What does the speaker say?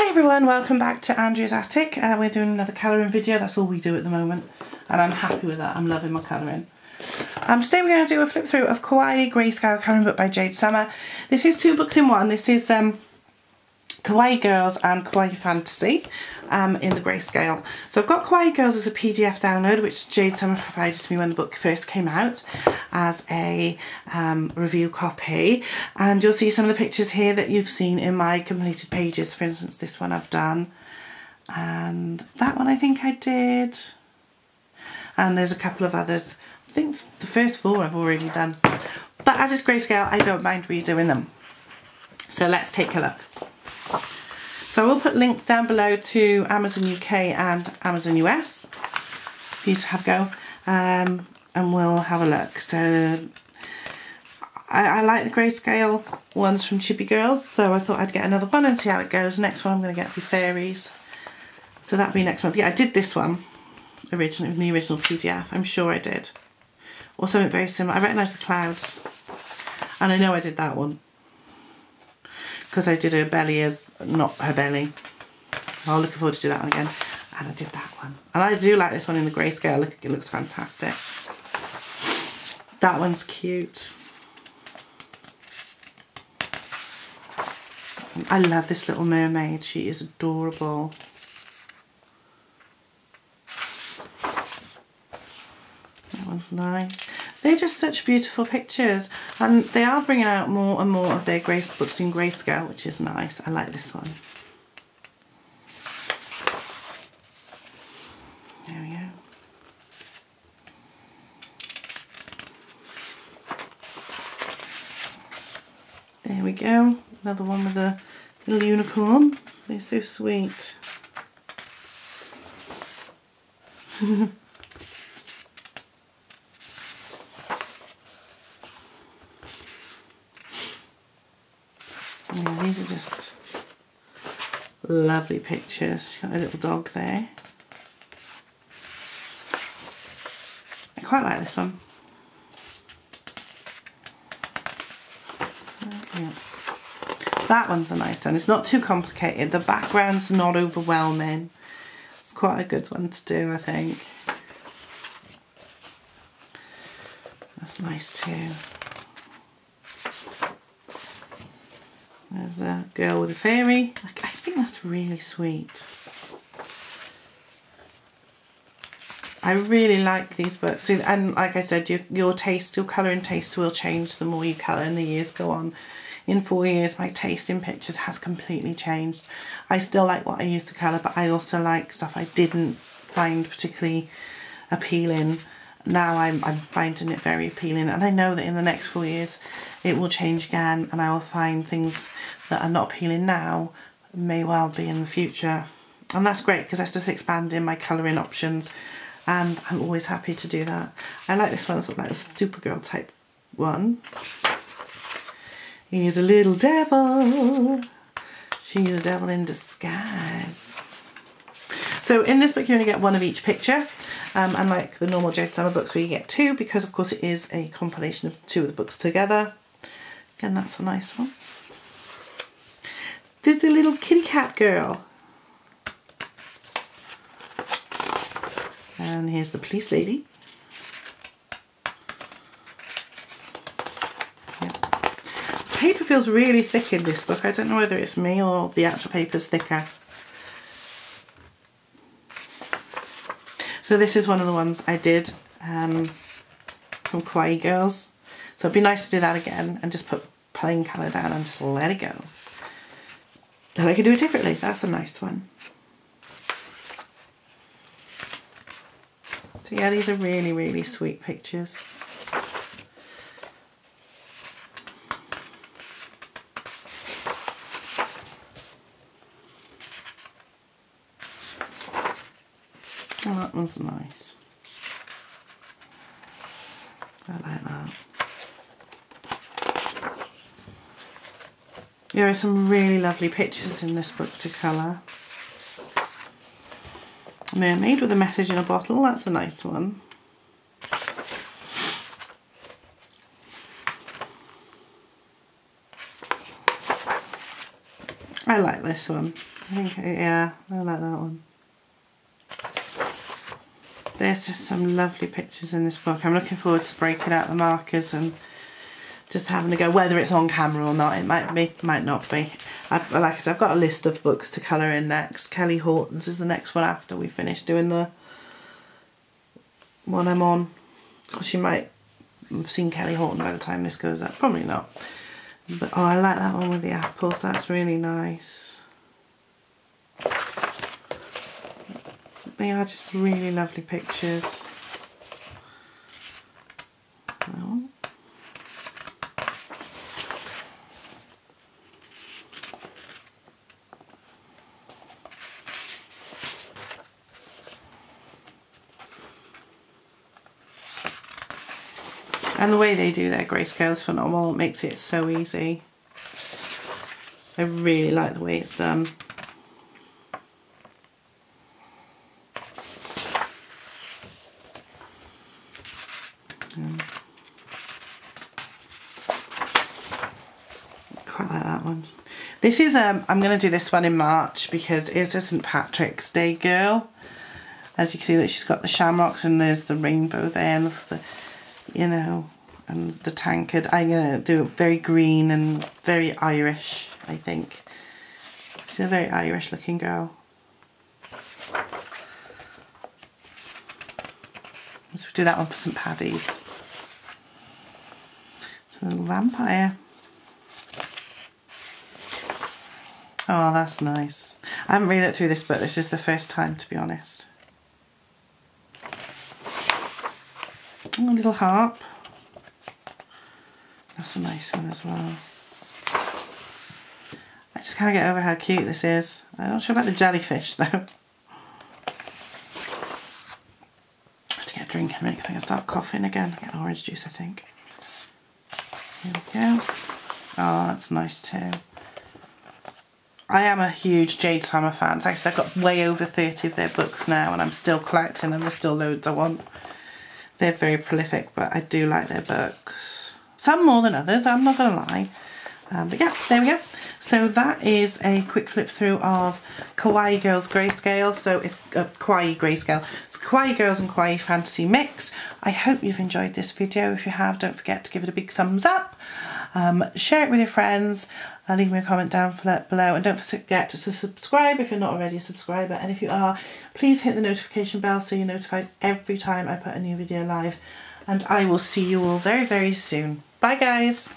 Hi everyone, welcome back to Andrea's Attic. Uh, we're doing another colouring video, that's all we do at the moment. And I'm happy with that, I'm loving my colouring. Um, today we're going to do a flip through of Kawaii Grayscale colouring book by Jade Summer. This is two books in one, this is um, Kawaii Girls and Kawaii Fantasy um, in the grayscale. So I've got Kawaii Girls as a PDF download which Jade Summer provided to me when the book first came out as a um, review copy and you'll see some of the pictures here that you've seen in my completed pages. For instance this one I've done and that one I think I did and there's a couple of others. I think the first four I've already done but as it's grayscale I don't mind redoing them. So let's take a look. So I will put links down below to Amazon UK and Amazon US for you to have a go um, and we'll have a look. So I, I, like the grayscale ones from Chibi Girls so I thought I'd get another one and see how it goes. Next one I'm going to get the fairies. So that'll be next month. Yeah, I did this one originally, in the original PDF. I'm sure I did. Or something very similar. I recognise the clouds. And I know I did that one because I did her belly as not her belly. I'm looking forward to do that one again. And I did that one. And I do like this one in the grayscale. Look, it looks fantastic. That one's cute. I love this little mermaid. She is adorable. That one's nice. They're just such beautiful pictures and they are bringing out more and more of their grace books in grayscale which is nice. I like this one. There we go. There we go. Another one with a little unicorn. They're so sweet. These are just lovely pictures. She's Got a little dog there. I quite like this one. That one's a nice one. It's not too complicated. The background's not overwhelming. It's quite a good one to do, I think. That's nice too. A girl with a fairy. I think that's really sweet. I really like these books and like I said your, your taste, your colouring taste will change the more you colour and the years go on. In four years my taste in pictures has completely changed. I still like what I used to colour but I also like stuff I didn't find particularly appealing. Now I'm, I'm finding it very appealing and I know that in the next four years it will change again and I will find things that are not appealing now may well be in the future and that's great because that's just expanding my colouring options and I'm always happy to do that. I like this one, of like a Supergirl type one. He's a little devil. She's a devil in disguise. So in this book you only get one of each picture um, unlike the normal Jade Summer books where you get two because of course it is a compilation of two of the books together. Again, that's a nice one. There's a little kitty cat girl. And here's the police lady. paper feels really thick in this book. I don't know whether it's me or the actual paper's thicker. So this is one of the ones I did um, from Kawaii Girls. So it'd be nice to do that again and just put plain colour down and just let it go. Then I could do it differently. That's a nice one. So yeah, these are really, really sweet pictures. Oh, that one's nice. I like that. There are some really lovely pictures in this book to colour. Mermaid with a message in a bottle, that's a nice one. I like this one. I think, yeah, I like that one. There's just some lovely pictures in this book. I'm looking forward to breaking out the markers and just having to go, whether it's on camera or not. It might be, might not be. I, like I said, I've got a list of books to colour in next. Kelly Horton's is the next one after we finish doing the one I'm on. Because you might have seen Kelly Horton by the time this goes up. Probably not. But oh, I like that one with the apples. That's really nice. They are just really lovely pictures. And the way they do their grayscale is phenomenal. It makes it so easy. I really like the way it's done. quite like that one. This is, um, I'm going to do this one in March because it's a St Patrick's Day girl. As you can see that she's got the shamrocks and there's the rainbow there and the you know, and the tankard. I'm going to do it very green and very Irish, I think. She's a very Irish looking girl. Let's do that one for St Paddy's. It's a little vampire. Oh, that's nice. I haven't read it through this book. This is the first time, to be honest. A little harp. That's a nice one as well. I just can't get over how cute this is. I'm not sure about the jellyfish though. I have to get a drink in a minute because I can start coughing again. Get orange juice I think. Here we go. Oh, that's nice too. I am a huge Jade Summer fan. Like I said, I've got way over 30 of their books now and I'm still collecting them. There's still loads I want. They're very prolific, but I do like their books. Some more than others, I'm not going to lie. Um, but yeah, there we go. So that is a quick flip through of Kawaii Girls Grayscale. So it's uh, Kawaii Grayscale. It's Kawaii Girls and Kawaii Fantasy Mix. I hope you've enjoyed this video. If you have, don't forget to give it a big thumbs up. Um, share it with your friends. Uh, leave me a comment down below and don't forget to subscribe if you're not already a subscriber and if you are please hit the notification bell so you're notified every time I put a new video live and I will see you all very very soon. Bye guys!